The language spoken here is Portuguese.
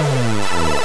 Música